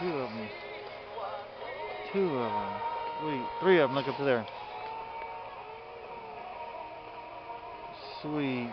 Two of them. Two of them. Wait, Three of them. Look up there. Sweet.